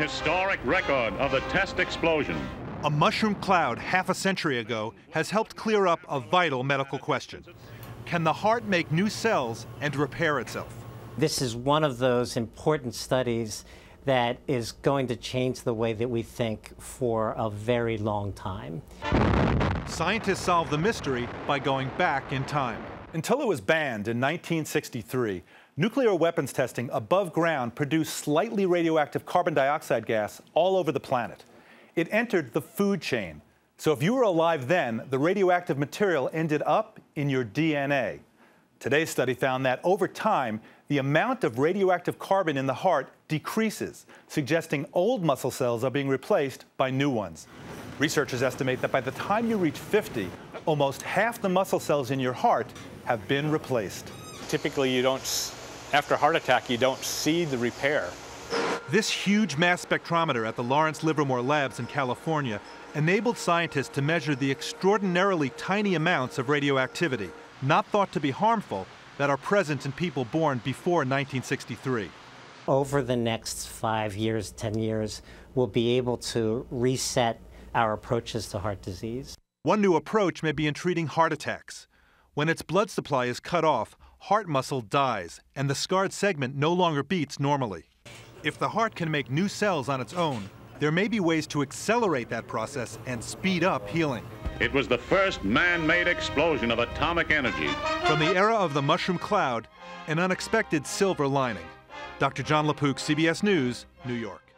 historic record of the test explosion. A mushroom cloud half a century ago has helped clear up a vital medical question. Can the heart make new cells and repair itself? This is one of those important studies that is going to change the way that we think for a very long time. Scientists solve the mystery by going back in time. Until it was banned in 1963, nuclear weapons testing above ground produced slightly radioactive carbon dioxide gas all over the planet. It entered the food chain. So if you were alive then, the radioactive material ended up in your DNA. Today's study found that over time, the amount of radioactive carbon in the heart decreases, suggesting old muscle cells are being replaced by new ones. Researchers estimate that by the time you reach 50, almost half the muscle cells in your heart have been replaced. Typically, you don't, after a heart attack, you don't see the repair. This huge mass spectrometer at the Lawrence Livermore Labs in California enabled scientists to measure the extraordinarily tiny amounts of radioactivity, not thought to be harmful, that are present in people born before 1963. Over the next five years, 10 years, we'll be able to reset our approaches to heart disease. One new approach may be in treating heart attacks. When its blood supply is cut off, heart muscle dies, and the scarred segment no longer beats normally. If the heart can make new cells on its own, there may be ways to accelerate that process and speed up healing. It was the first man-made explosion of atomic energy. From the era of the mushroom cloud, an unexpected silver lining. Dr. Jon LaPook, CBS News, New York.